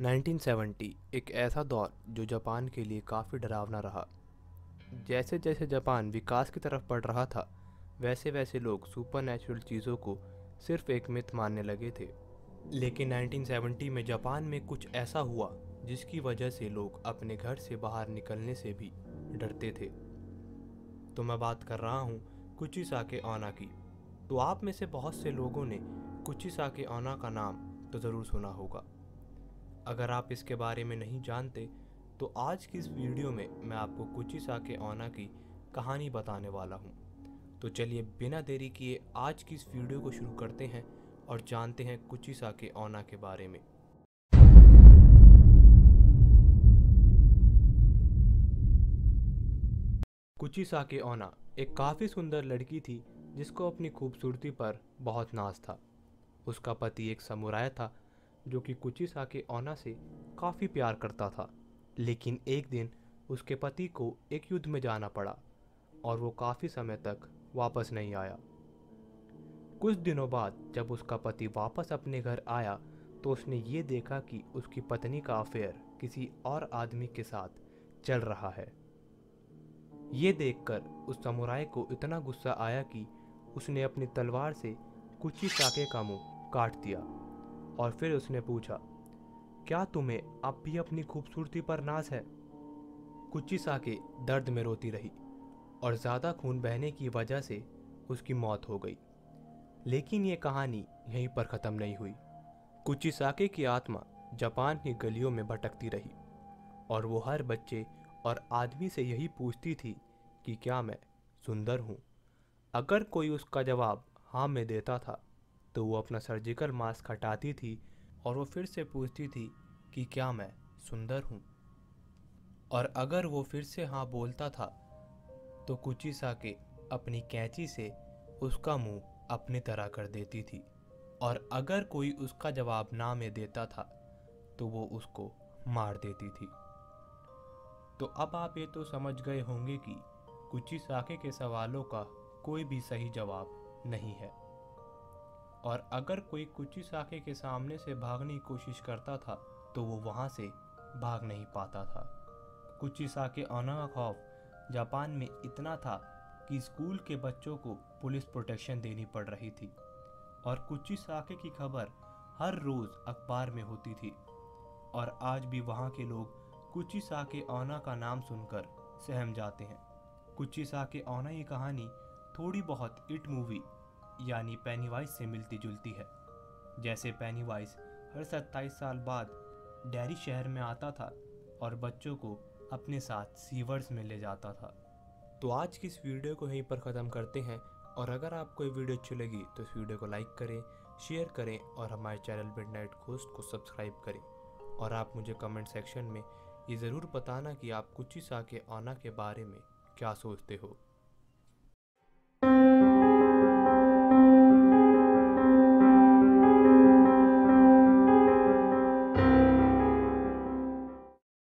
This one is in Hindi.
1970 एक ऐसा दौर जो जापान के लिए काफ़ी डरावना रहा। जैसे जैसे जापान विकास की तरफ़ बढ़ रहा था, वैसे वैसे लोग सुपर चीज़ों को सिर्फ़ एक मिथ मानने लगे थे। लेकिन 1970 में जापान में कुछ ऐसा हुआ जिसकी वजह से लोग अपने घर से बाहर निकलने से भी डरते थे। तो मैं बात कर रहा हूँ कुची साके ओना की। तो आप में से बहुत से लोगों ने कुची साके ओना का नाम तो ज़रूर सुना होगा। अगर आप इसके बारे में नहीं जानते तो आज की इस वीडियो में मैं आपको कुची साके ओना की कहानी बताने वाला हूँ। तो चलिए बिना देरी किए आज की इस वीडियो को शुरू करते हैं और जानते हैं कुची साके ओना के बारे में। कुची साके ओना एक काफ़ी सुंदर लड़की थी, जिसको अपनी खूबसूरती पर बहुत नाज था। उसका पति एक समुराय था जो कि कुची साके ओना से काफ़ी प्यार करता था। लेकिन एक दिन उसके पति को एक युद्ध में जाना पड़ा और वो काफ़ी समय तक वापस नहीं आया। कुछ दिनों बाद जब उसका पति वापस अपने घर आया तो उसने ये देखा कि उसकी पत्नी का अफेयर किसी और आदमी के साथ चल रहा है। ये देखकर उस समुराय को इतना गुस्सा आया कि उसने अपनी तलवार से कुची साके का मुँह काट दिया। और फिर उसने पूछा, क्या तुम्हें अब भी अपनी खूबसूरती पर नाज है? कुची साके दर्द में रोती रही और ज़्यादा खून बहने की वजह से उसकी मौत हो गई। लेकिन ये कहानी यहीं पर ख़त्म नहीं हुई। कुची साके की आत्मा जापान की गलियों में भटकती रही और वो हर बच्चे और आदमी से यही पूछती थी कि क्या मैं सुंदर हूँ। अगर कोई उसका जवाब हाँ में देता था तो वो अपना सर्जिकल मास्क हटाती थी और वो फिर से पूछती थी कि क्या मैं सुंदर हूँ। और अगर वो फिर से हाँ बोलता था तो कुची साके अपनी कैंची से उसका मुँह अपनी तरह कर देती थी। और अगर कोई उसका जवाब ना में देता था तो वो उसको मार देती थी। तो अब आप ये तो समझ गए होंगे कि कुची साके के सवालों का कोई भी सही जवाब नहीं है। और अगर कोई कुची साके के सामने से भागने की कोशिश करता था तो वो वहाँ से भाग नहीं पाता था। कुची साके आना का खौफ जापान में इतना था कि स्कूल के बच्चों को पुलिस प्रोटेक्शन देनी पड़ रही थी और कुची साके की खबर हर रोज़ अखबार में होती थी। और आज भी वहाँ के लोग कुची साके ओना का नाम सुनकर सहम जाते हैं। कुची साके ओना की कहानी थोड़ी बहुत इट मूवी यानी पेनीवाइज से मिलती जुलती है। जैसे पेनीवाइज हर सत्ताईस साल बाद डेरी शहर में आता था और बच्चों को अपने साथ सीवर्स में ले जाता था। तो आज की इस वीडियो को यहीं पर ख़त्म करते हैं और अगर आपको ये वीडियो अच्छी लगी तो इस वीडियो को लाइक करें, शेयर करें और हमारे चैनल मिड नाइट घोस्ट को सब्सक्राइब करें। और आप मुझे कमेंट सेक्शन में ये ज़रूर बताना कि आप कुछ ही सा के आना के बारे में क्या सोचते हो।